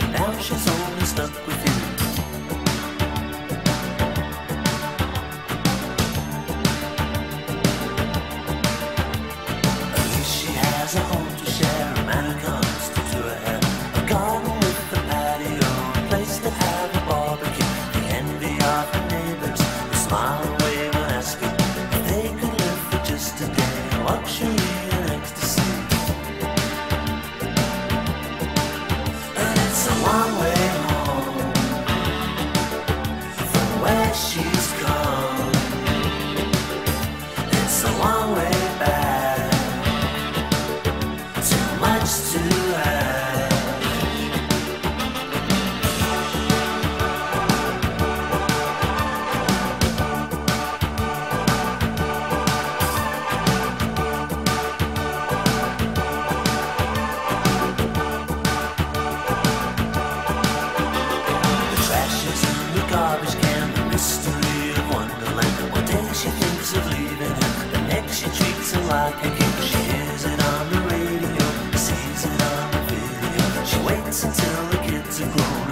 But now she's only stuck with you. she's gone. accused of leaving you. The next she treats her like a king. She hears it on the radio, sees it on the video. She waits until the kids are grown.